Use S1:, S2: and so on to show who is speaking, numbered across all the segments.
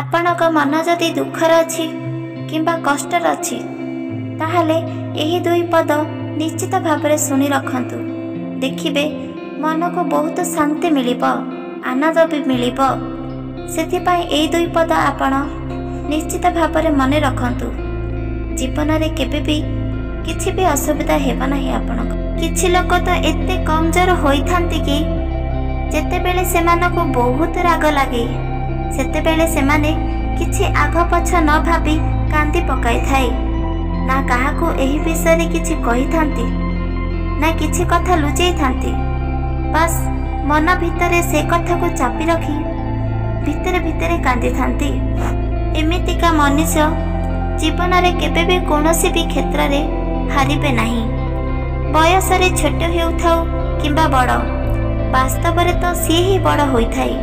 S1: ଆପଣଙ୍କ ମନ ଯଦି ଦୁଃଖରେ ଅଛି କିମ୍ବା କଷ୍ଟରେ ଅଛି ତାହେଲେ ଏହି ଦୁଇ ପଦ ନିଶ୍ଚିତ ଭାବରେ ଶୁଣି ରଖନ୍ତୁ। ଦେଖିବେ ମନକୁ ବହୁତ ଶାନ୍ତି ମିଳିବ ଆନନ୍ଦ ବି ମିଳିବ। ସେଥିପାଇଁ ଏହି ଦୁଇ ପଦ ଆପଣ ନିଶ୍ଚିତ ଭାବରେ ମନେ ରଖନ୍ତୁ। ଜୀବନରେ କେବେ ବି କିଛି ବି ଅସୁବିଧା ହେବ ନାହିଁ ଆପଣଙ୍କ। କିଛି ଲୋକ ତ ଏତେ କମଜୋର ହୋଇଥାନ୍ତି କି ଯେତେବେଳେ ସେମାନଙ୍କୁ ବହୁତ ରାଗ ଲାଗେ ସେତେବେଳେ ସେମାନେ କିଛି ଆଗ ପଛ ନ ଭାବି କାନ୍ଦି ପକାଇଥାଏ। ନା କାହାକୁ ଏହି ବିଷୟରେ କିଛି କହିଥାନ୍ତି ନା କିଛି କଥା ଲୁଚେଇଥାନ୍ତି। ବାସ୍ ମନ ଭିତରେ ସେ କଥାକୁ ଚାପି ରଖି ଭିତରେ ଭିତରେ କାନ୍ଦିଥାନ୍ତି। ଏମିତିକା ମନୁଷ୍ୟ ଜୀବନରେ କେବେ ବି କୌଣସି ବି କ୍ଷେତ୍ରରେ ହାରିବେ ନାହିଁ। ବୟସରେ ଛୋଟ ହେଉଥାଉ କିମ୍ବା ବଡ଼ ବାସ୍ତବରେ ତ ସିଏ ହିଁ ବଡ଼ ହୋଇଥାଏ।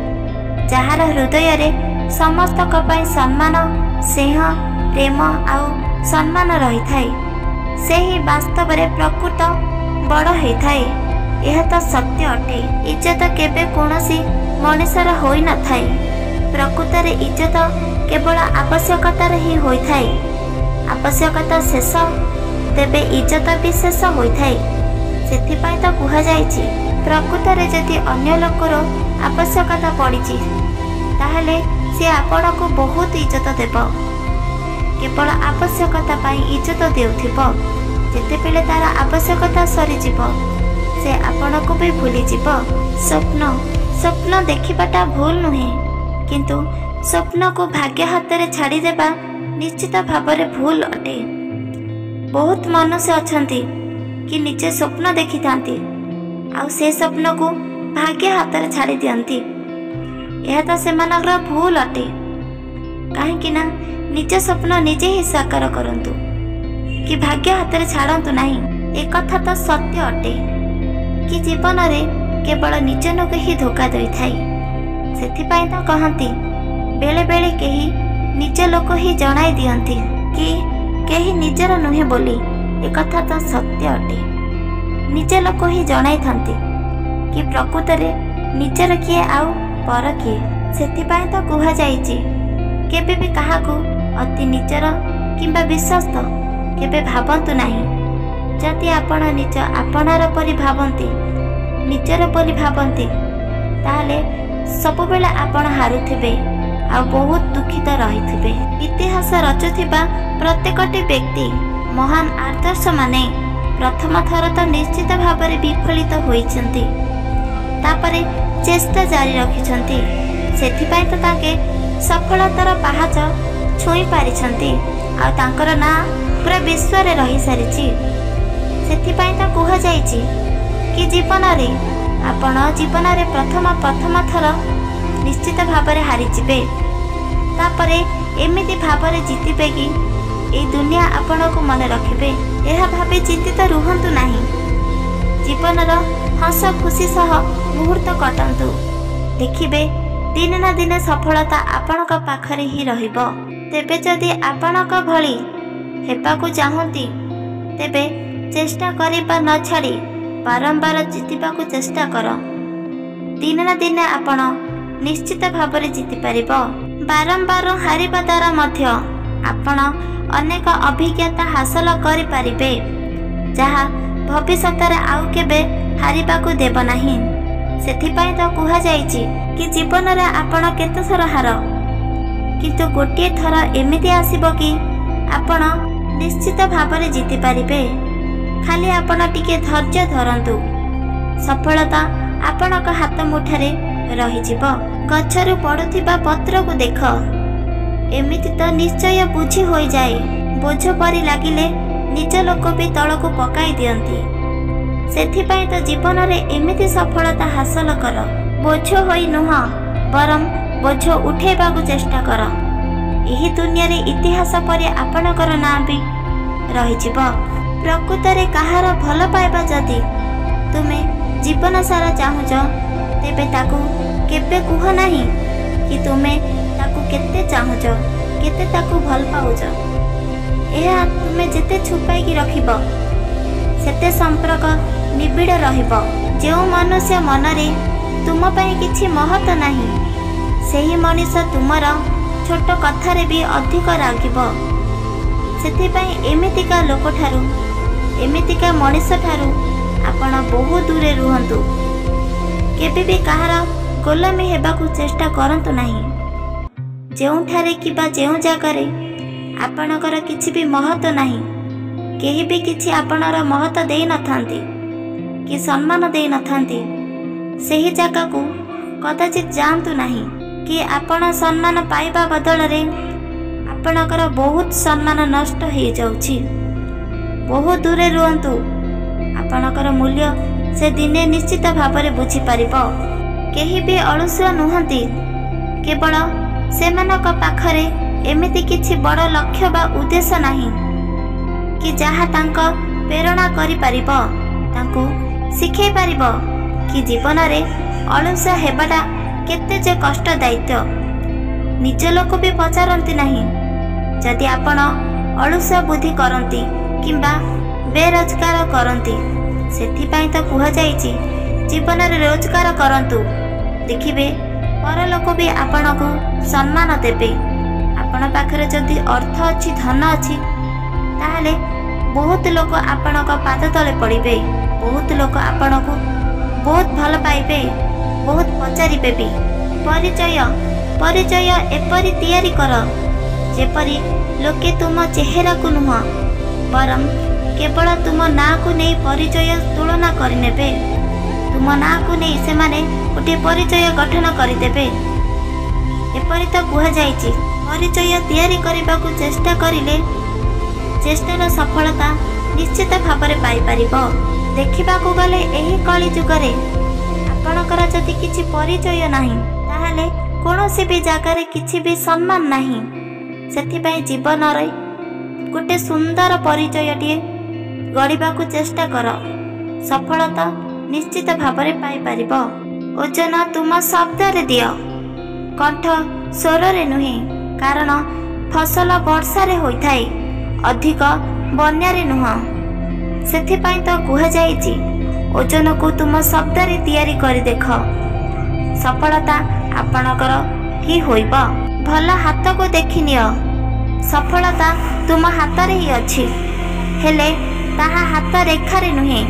S1: ଯାହାର ହୃଦୟରେ ସମସ୍ତଙ୍କ ପାଇଁ ସମ୍ମାନ ସ୍ନେହ ପ୍ରେମ ଆଉ ସମ୍ମାନ ରହିଥାଏ ସେ ହିଁ ବାସ୍ତବରେ ପ୍ରକୃତ ବଡ଼ ହୋଇଥାଏ। ଏହା ତ ସତ୍ୟ ଅଟେ। ଇଜ୍ଜତ କେବେ କୌଣସି ମଣିଷର ହୋଇନଥାଏ ପ୍ରକୃତରେ ଇଜ୍ଜତ କେବଳ ଆବଶ୍ୟକତାରେ ହିଁ ହୋଇଥାଏ। ଆବଶ୍ୟକତା ଶେଷ ତେବେ ଇଜ୍ଜତ ବି ଶେଷ ହୋଇଥାଏ। ସେଥିପାଇଁ ତ କୁହାଯାଇଛି ପ୍ରକୃତରେ ଯଦି ଅନ୍ୟ ଲୋକର ଆବଶ୍ୟକତା ପଡ଼ିଛି ତାହେଲେ ସେ ଆପଣଙ୍କୁ ବହୁତ ଇଜ୍ଜତ ଦେବ। କେବଳ ଆବଶ୍ୟକତା ପାଇଁ ଇଜ୍ଜତ ଦେଉଥିବ। ଯେତେବେଳେ ତାର ଆବଶ୍ୟକତା ସରିଯିବ ସେ ଆପଣଙ୍କୁ ବି ଭୁଲିଯିବ। ସ୍ୱପ୍ନ ସ୍ୱପ୍ନ ଦେଖିବାଟା ଭୁଲ ନୁହେଁ। କିନ୍ତୁ ସ୍ୱପ୍ନକୁ ଭାଗ୍ୟ ହାତରେ ଛାଡ଼ିଦେବା ନିଶ୍ଚିତ ଭାବରେ ଭୁଲ ଅଟେ। ବହୁତ ମନୁଷ୍ୟ ଅଛନ୍ତି କି ନିଜେ ସ୍ୱପ୍ନ ଦେଖିଥାନ୍ତି। ଆଉ ସେ ସ୍ୱପ୍ନକୁ ଭାଗ୍ୟ ହାତରେ ଛାଡ଼ି ଦିଅନ୍ତି। ଏହା ତ ସେମାନଙ୍କର ଭୁଲ ଅଟେ। କାହିଁକି ନା ନିଜ ସ୍ୱପ୍ନ ନିଜେ ହିଁ ସାକାର କରନ୍ତୁ। କି ଭାଗ୍ୟ ହାତରେ ଛାଡ଼ନ୍ତୁ ନାହିଁ ଏକଥା ତ ସତ୍ୟ ଅଟେ। କି ଜୀବନରେ କେବଳ ନିଜକୁ ହିଁ ଧୋକା ଦେଇଥାଏ। ସେଥିପାଇଁ ତ କହନ୍ତି ବେଳେ ବେଳେ କେହି ନିଜ ଲୋକ ହିଁ ଜଣାଇ ଦିଅନ୍ତି କି କେହି ନିଜର ନୁହେଁ ବୋଲି। ଏକଥା ତ ସତ୍ୟ ଅଟେ। ନିଜ ଲୋକ ହିଁ ଜଣାଇଥାନ୍ତି। କି ପ୍ରକୃତରେ ନିଜର କିଏ ଆଉ ପର କିଏ? ସେଥିପାଇଁ ତ କୁହାଯାଇଛି କେବେ ବି କାହାକୁ ଅତି ନିଜର କିମ୍ବା ବିଶ୍ୱସ୍ତ କେବେ ଭାବନ୍ତୁ ନାହିଁ। ଯଦି ଆପଣ ନିଜ ଆପଣାର ପରି ଭାବନ୍ତି ନିଜର ପରି ଭାବନ୍ତି ତାହେଲେ ସବୁବେଳେ ଆପଣ ହାରୁଥିବେ ଆଉ ବହୁତ ଦୁଃଖିତ ରହିଥିବେ। ଇତିହାସ ରଚୁଥିବା ପ୍ରତ୍ୟେକଟି ବ୍ୟକ୍ତି ମହାନ ଆଦର୍ଶମାନେ ପ୍ରଥମ ଥର ତ ନିଶ୍ଚିତ ଭାବରେ ବିଫଳିତ ହୋଇଛନ୍ତି। ତାପରେ ଚେଷ୍ଟା ଜାରି ରଖିଛନ୍ତି। ସେଥିପାଇଁ ତ ତାଙ୍କେ ସଫଳତାର ପାହାଚ ଛୁଇଁ ପାରିଛନ୍ତି। ଆଉ ତାଙ୍କର ନାଁ ପୁରା ବିଶ୍ୱରେ ରହିସାରିଛି। ସେଥିପାଇଁ ତ କୁହାଯାଇଛି କି ଜୀବନରେ ଆପଣ ଜୀବନରେ ପ୍ରଥମ ପ୍ରଥମ ଥର ନିଶ୍ଚିତ ଭାବରେ ହାରିଯିବେ। ତାପରେ ଏମିତି ଭାବରେ ଜିତିବେ କି ଏଇ ଦୁନିଆ ଆପଣଙ୍କୁ ମନେ ରଖିବେ। ଏହା ଭାବି ଚିନ୍ତିତ ରୁହନ୍ତୁ ନାହିଁ। ଜୀବନର ହସ ଖୁସି ସହ ମୁହୂର୍ତ୍ତ କଟାନ୍ତୁ। ଦେଖିବେ ଦିନେ ନା ଦିନେ ସଫଳତା ଆପଣଙ୍କ ପାଖରେ ହିଁ ରହିବ। ତେବେ ଯଦି ଆପଣଙ୍କ ଭଳି ହେବାକୁ ଚାହୁଁନ୍ତି ତେବେ ଚେଷ୍ଟା କରିବା ନ ଛାଡ଼ି ବାରମ୍ବାର ଜିତିବାକୁ ଚେଷ୍ଟା କର। ଦିନେ ନା ଦିନେ ଆପଣ ନିଶ୍ଚିତ ଭାବରେ ଜିତିପାରିବ। ବାରମ୍ବାର ହାରିବା ଦ୍ୱାରା ମଧ୍ୟ ଆପଣ ଅନେକ ଅଭିଜ୍ଞତା ହାସଲ କରିପାରିବେ ଯାହା ଭବିଷ୍ୟତରେ ଆଉ କେବେ ହାରିବାକୁ ଦେବ ନାହିଁ। ସେଥିପାଇଁ ତ କୁହାଯାଇଛି କି ଜୀବନରେ ଆପଣ କେତେଥର ହାର? କିନ୍ତୁ ଗୋଟିଏ ଥର ଏମିତି ଆସିବ କି ଆପଣ ନିଶ୍ଚିତ ଭାବରେ ଜିତିପାରିବେ। ଖାଲି ଆପଣ ଟିକେ ଧୈର୍ଯ୍ୟ ଧରନ୍ତୁ। ସଫଳତା ଆପଣଙ୍କ ହାତ ମୁଠାରେ ରହିଯିବ। ଗଛରୁ ପଡୁଥିବା ପତ୍ରକୁ ଦେଖ। ଏମିତି ତ ନିଶ୍ଚୟ ବୁଝି ହୋଇଯାଏ। ବୋଝ ପରି ଲାଗିଲେ ନିଜ ଲୋକ ବି ତଳକୁ ପକାଇ ଦିଅନ୍ତି। ସେଥିପାଇଁ ତ ଜୀବନରେ ଏମିତି ସଫଳତା ହାସଲ କର। ବୋଝ ହୋଇ ନୁହଁ ବରଂ ବୋଝ ଉଠେଇବାକୁ ଚେଷ୍ଟା କର। ଏହି ଦୁନିଆରେ ଇତିହାସ ପରି ଆପଣଙ୍କର ନାଁ ବି ରହିଯିବ। ପ୍ରକୃତରେ କାହାର ଭଲ ପାଇବା ଯଦି ତୁମେ ଜୀବନ ସାରା ଚାହୁଁଛ ତେବେ ତାକୁ କେବେ କୁହ ନାହିଁ କି ତୁମେ ତାକୁ କେତେ ଚାହୁଁଛ କେତେ ତାକୁ ଭଲ ପାଉଛ। ଏହା ତୁମେ ଯେତେ ଛୁପାଇକି ରଖିବ ସେତେ ସମ୍ପର୍କ ନିବିଡ଼ ରହିବ। ଯେଉଁ ମନୁଷ୍ୟ ମନରେ ତୁମ ପାଇଁ କିଛି ମହତ୍ଵ ନାହିଁ ସେହି ମଣିଷ ତୁମର ଛୋଟ କଥାରେ ବି ଅଧିକ ରାଗିବ। ସେଥିପାଇଁ ଏମିତିକା ଲୋକଠାରୁ ଏମିତିକା ମଣିଷଠାରୁ ଆପଣ ବହୁ ଦୂରେ ରୁହନ୍ତୁ। କେବେ ବି କାହାର ଗୋଲାମୀ ହେବାକୁ ଚେଷ୍ଟା କରନ୍ତୁ ନାହିଁ। ଯେଉଁଠାରେ କିମ୍ବା ଯେଉଁ ଜାଗାରେ ଆପଣଙ୍କର କିଛି ବି ମହତ୍ଵ ନାହିଁ କେହି ବି କିଛି ଆପଣର ମହତ୍ଵ ଦେଇନଥାନ୍ତି କି ସମ୍ମାନ ଦେଇନଥାନ୍ତି ସେହି ଜାଗାକୁ କଦାଚିତ ଯାଆନ୍ତୁ ନାହିଁ କି ଆପଣ ସମ୍ମାନ ପାଇବା ବଦଳରେ ଆପଣଙ୍କର ବହୁତ ସମ୍ମାନ ନଷ୍ଟ ହେଇଯାଉଛି। ବହୁତ ଦୂରେ ରୁହନ୍ତୁ ଆପଣଙ୍କର ମୂଲ୍ୟ ସେ ଦିନେ ନିଶ୍ଚିତ ଭାବରେ ବୁଝିପାରିବ। କେହି ବି ଅଳସୁଆ ନୁହନ୍ତି କେବଳ ସେମାନଙ୍କ ପାଖରେ ଏମିତି କିଛି ବଡ଼ ଲକ୍ଷ୍ୟ ବା ଉଦ୍ଦେଶ୍ୟ ନାହିଁ। କି ଯାହା ତାଙ୍କ ପ୍ରେରଣା କରିପାରିବ ତାଙ୍କୁ ଶିଖେଇ ପାରିବ କି ଜୀବନରେ ଅଳସୁଆ ହେବାଟା କେତେ ଯେ କଷ୍ଟ ଦାୟିତ୍ୱ ନିଜ ଲୋକ ବି ପଚାରନ୍ତି ନାହିଁ ଯଦି ଆପଣ ଅଳସୁଆ ବୁଦ୍ଧି କରନ୍ତି କିମ୍ବା ବେରୋଜଗାର କରନ୍ତି ସେଥିପାଇଁ ତ କୁହାଯାଇଛି ଜୀବନରେ ରୋଜଗାର କରନ୍ତୁ। ଦେଖିବେ ପରଲୋକ ବି ଆପଣଙ୍କୁ ସମ୍ମାନ ଦେବେ। ଆପଣ ପାଖରେ ଯଦି ଅର୍ଥ ଅଛି ଧନ ଅଛି ତାହେଲେ ବହୁତ ଲୋକ ଆପଣଙ୍କ ପାଦ ତଳେ ପଡ଼ିବେ ବହୁତ ଲୋକ ଆପଣଙ୍କୁ ବହୁତ ଭଲ ପାଇବେ ବହୁତ ପଚାରିବେ ବି। ପରିଚୟ ପରିଚୟ ଏପରି ତିଆରି କର ଯେପରି ଲୋକେ ତୁମ ଚେହେରାକୁ ନୁହଁ ବରଂ କେବଳ ତୁମ ନାଁକୁ ନେଇ ପରିଚୟ ତୁଳନା କରିନେବେ। ତୁମ ନାଁକୁ ନେଇ ସେମାନେ ଗୋଟିଏ ପରିଚୟ ଗଠନ କରିଦେବେ। ଏପରି ତ କୁହାଯାଇଛି ପରିଚୟ ତିଆରି କରିବାକୁ ଚେଷ୍ଟା କରିଲେ ଚେଷ୍ଟାର ସଫଳତା ନିଶ୍ଚିତ ଭାବରେ ପାଇପାରିବ। ଦେଖିବାକୁ ଗଲେ ଏହି କଳି ଯୁଗରେ ଆପଣଙ୍କର ଯଦି କିଛି ପରିଚୟ ନାହିଁ ତାହେଲେ କୌଣସି ବି ଜାଗାରେ କିଛି ବି ସମ୍ମାନ ନାହିଁ। ସେଥିପାଇଁ ଜୀବନରେ ଗୋଟେ ସୁନ୍ଦର ପରିଚୟଟିଏ ଗଢ଼ିବାକୁ ଚେଷ୍ଟା କର। ସଫଳତା ନିଶ୍ଚିତ ଭାବରେ ପାଇପାରିବ। ଓଜନ ତୁମ ଶବ୍ଦରେ ଦିଅ। କଣ୍ଠ ସ୍ୱରରେ ନୁହେଁ କାରଣ ଫସଲ ବର୍ଷାରେ ହୋଇଥାଏ। ଅଧିକ ବନ୍ୟାରେ ନୁହଁ। ସେଥିପାଇଁ ତ କୁହାଯାଇଛି ଓଜନକୁ ତୁମ ଶବ୍ଦରେ ତିଆରି କରି ଦେଖ। ସଫଳତା ଆପଣଙ୍କର ହିଁ ହୋଇବ? ଭଲ ହାତକୁ ଦେଖିନିଅ ସଫଳତା ତୁମ ହାତରେ ହିଁ ଅଛି। ହେଲେ ତାହା ହାତ ରେଖାରେ ନୁହେଁ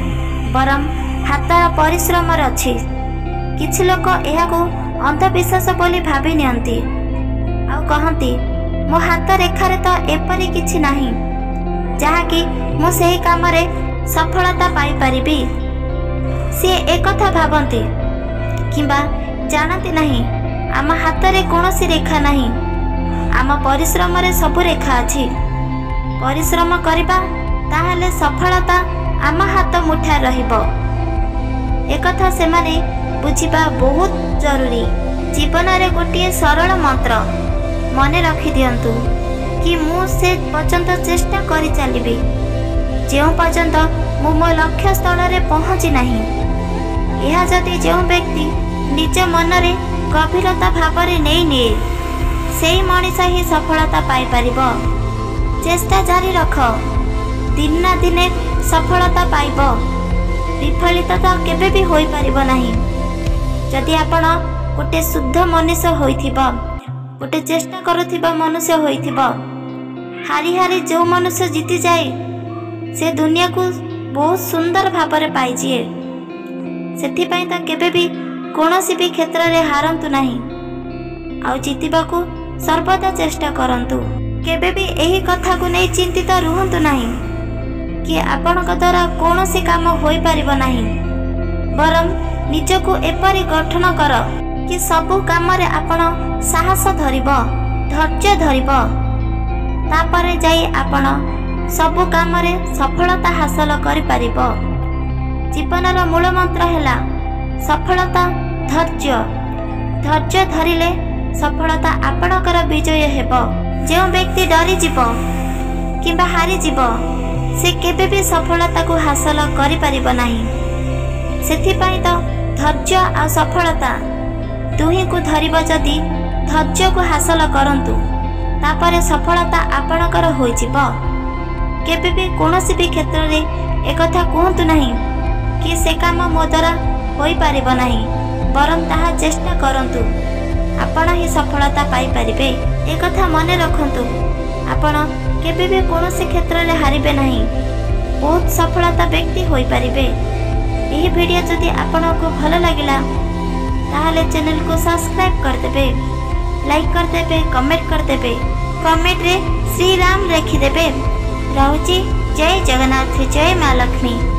S1: ବରଂ ହାତର ପରିଶ୍ରମରେ ଅଛି। କିଛି ଲୋକ ଏହାକୁ ଅନ୍ଧବିଶ୍ୱାସ ବୋଲି ଭାବି ନିଅନ୍ତି। ଆଉ କହନ୍ତି ମୋ ହାତ ରେଖାରେ ତ ଏପରି କିଛି ନାହିଁ ଯାହାକି ମୁଁ ସେହି କାମରେ ସଫଳତା ପାଇପାରିବି। ସିଏ ଏକଥା ଭାବନ୍ତି କିମ୍ବା ଜାଣନ୍ତି ନାହିଁ ଆମ ହାତରେ କୌଣସି ରେଖା ନାହିଁ ଆମ ପରିଶ୍ରମରେ ସବୁ ରେଖା ଅଛି। ପରିଶ୍ରମ କରିବା ତାହେଲେ ସଫଳତା ଆମ ହାତ ମୁଠାରେ ରହିବ। ଏକଥା ସେମାନେ ବୁଝିବା ବହୁତ ଜରୁରୀ। ଜୀବନରେ ଗୋଟିଏ ସରଳ ମନ୍ତ୍ର। ମନେ ରଖିଦିଅନ୍ତୁ କି ମୁଁ ସେ ପର୍ଯ୍ୟନ୍ତ ଚେଷ୍ଟା କରି ଚାଲିବି। ଯେଉଁ ପର୍ଯ୍ୟନ୍ତ ମୁଁ ମୋ ଲକ୍ଷ୍ୟ ସ୍ଥଳରେ ପହଞ୍ଚି ନାହିଁ ଏହା ଯଦି ଯେଉଁ ବ୍ୟକ୍ତି ନିଜ ମନରେ ଗଭୀରତା ଭାବରେ ନେଇନିଏ ସେହି ମଣିଷ ହିଁ ସଫଳତା ପାଇପାରିବ। ଚେଷ୍ଟା ଜାରି ରଖ। ଦିନ ନା ଦିନେ ସଫଳତା ପାଇବ। ବିଫଳିତ ତ କେବେ ବି ହୋଇପାରିବ ନାହିଁ। ଯଦି ଆପଣ ଗୋଟେ ଶୁଦ୍ଧ ମନୁଷ୍ୟ ହୋଇଥିବ ଗୋଟେ ଚେଷ୍ଟା କରୁଥିବା ମନୁଷ୍ୟ ହୋଇଥିବ। ହାରି ହାରି ଯେଉଁ ମନୁଷ୍ୟ ଜିତିଯାଏ ସେ ଦୁନିଆକୁ ବହୁତ ସୁନ୍ଦର ଭାବରେ ପାଇଯିଏ। ସେଥିପାଇଁ ତ କେବେ ବି କୌଣସି ବି କ୍ଷେତ୍ରରେ ହାରନ୍ତୁ ନାହିଁ। ଆଉ ଜିତିବାକୁ ସର୍ବଦା ଚେଷ୍ଟା କରନ୍ତୁ। କେବେ ବି ଏହି କଥାକୁ ନେଇ ଚିନ୍ତିତ ରୁହନ୍ତୁ ନାହିଁ କି ଆପଣଙ୍କ ଦ୍ୱାରା କୌଣସି କାମ ହୋଇପାରିବ ନାହିଁ। ବରଂ ନିଜକୁ ଏପରି ଗଠନ କର କି ସବୁ କାମରେ ଆପଣ ସାହସ ଧରିବ ଧୈର୍ଯ୍ୟ ଧରିବ। ତାପରେ ଯାଇ ଆପଣ ସବୁ କାମରେ ସଫଳତା ହାସଲ କରିପାରିବ। ଜୀବନର ମୂଳ ମନ୍ତ୍ର ହେଲା ସଫଳତା ଧୈର୍ଯ୍ୟ। ଧୈର୍ଯ୍ୟ ଧରିଲେ ସଫଳତା ଆପଣଙ୍କର ବିଜୟ ହେବ। ଯେଉଁ ବ୍ୟକ୍ତି ଡରିଯିବ କିମ୍ବା ହାରିଯିବ ସେ କେବେ ବି ସଫଳତାକୁ ହାସଲ କରିପାରିବ ନାହିଁ। ସେଥିପାଇଁ ତ ଧୈର୍ଯ୍ୟ ଆଉ ସଫଳତା ଦୁହିଁକୁ ଧରିବ ଯଦି ଧୈର୍ଯ୍ୟକୁ ହାସଲ କରନ୍ତୁ ତାପରେ ସଫଳତା ଆପଣଙ୍କର ହୋଇଯିବ। କେବେ ବି କୌଣସି ବି କ୍ଷେତ୍ରରେ ଏକଥା କୁହନ୍ତୁ ନାହିଁ କି ସେ କାମ ମୋ ଦ୍ୱାରା ହୋଇପାରିବ ନାହିଁ ବରଂ ତାହା ଚେଷ୍ଟା କରନ୍ତୁ। ଆପଣ ହିଁ ସଫଳତା ପାଇପାରିବେ। ଏ କଥା ମନେ ରଖନ୍ତୁ। ଆପଣ କେବେ ବି କୌଣସି କ୍ଷେତ୍ରରେ ହାରିବେ ନାହିଁ। ବହୁତ ସଫଳତା ବ୍ୟକ୍ତି ହୋଇପାରିବେ। ଏହି ଭିଡ଼ିଓ ଯଦି ଆପଣଙ୍କୁ ଭଲ ଲାଗିଲା তাহলে চ্যানেলকে সাবস্ক্রাইব করদেবে লাইক করদেবে কমেন্ট করদেবে কমেন্টরে শ্রীরাম লেখিদেবে রহুছি জয় জগন্নাথ জয় মা লক্ষ্মী